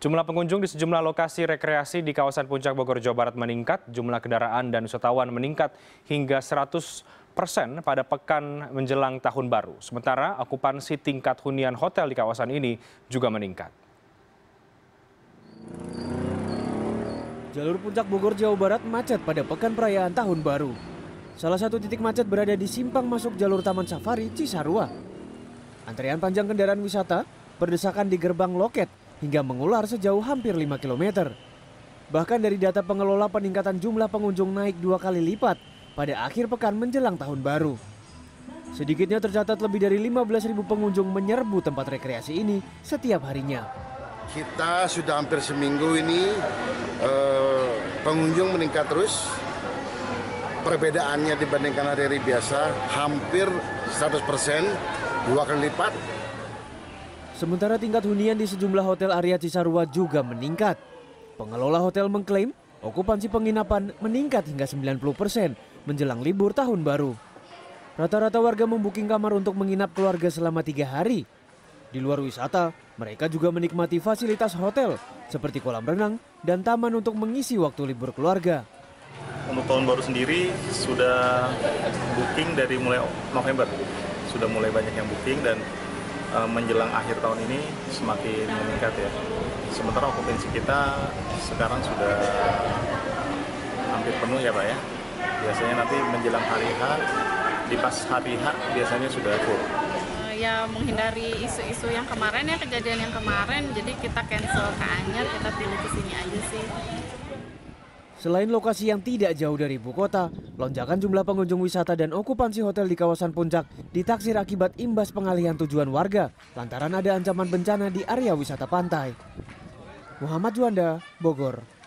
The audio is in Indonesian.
Jumlah pengunjung di sejumlah lokasi rekreasi di kawasan Puncak Bogor, Jawa Barat meningkat. Jumlah kendaraan dan wisatawan meningkat hingga 100 persen pada pekan menjelang tahun baru. Sementara okupansi tingkat hunian hotel di kawasan ini juga meningkat. Jalur Puncak Bogor, Jawa Barat macet pada pekan perayaan Tahun Baru. Salah satu titik macet berada di simpang masuk jalur Taman Safari Cisarua. Antrean panjang kendaraan wisata berdesakan di gerbang loket hingga mengular sejauh hampir 5 km. Bahkan dari data pengelola peningkatan jumlah pengunjung naik dua kali lipat pada akhir pekan menjelang tahun baru. Sedikitnya tercatat lebih dari 15.000 pengunjung menyerbu tempat rekreasi ini setiap harinya. Kita sudah hampir seminggu ini eh, pengunjung meningkat terus. Perbedaannya dibandingkan hari-hari biasa hampir 100 persen, dua kali lipat. Sementara tingkat hunian di sejumlah hotel area Cisarua juga meningkat. Pengelola hotel mengklaim okupansi penginapan meningkat hingga 90 persen menjelang libur tahun baru. Rata-rata warga membuking kamar untuk menginap keluarga selama tiga hari. Di luar wisata, mereka juga menikmati fasilitas hotel seperti kolam renang dan taman untuk mengisi waktu libur keluarga. Untuk tahun baru sendiri sudah booking dari mulai November. Sudah mulai banyak yang booking dan uh, menjelang akhir tahun ini semakin meningkat ya. Sementara okupansi kita sekarang sudah hampir penuh ya Pak ya. Biasanya nanti menjelang hari H, di pas hari H biasanya sudah full. Eh, ya menghindari isu-isu yang kemarin ya kejadian yang kemarin jadi kita cancel ke Anyer kita pilih ke sini aja sih Selain lokasi yang tidak jauh dari ibu kota, lonjakan jumlah pengunjung wisata dan okupansi hotel di kawasan puncak ditaksir akibat imbas pengalihan tujuan warga lantaran ada ancaman bencana di area wisata pantai. Muhammad Juanda, Bogor.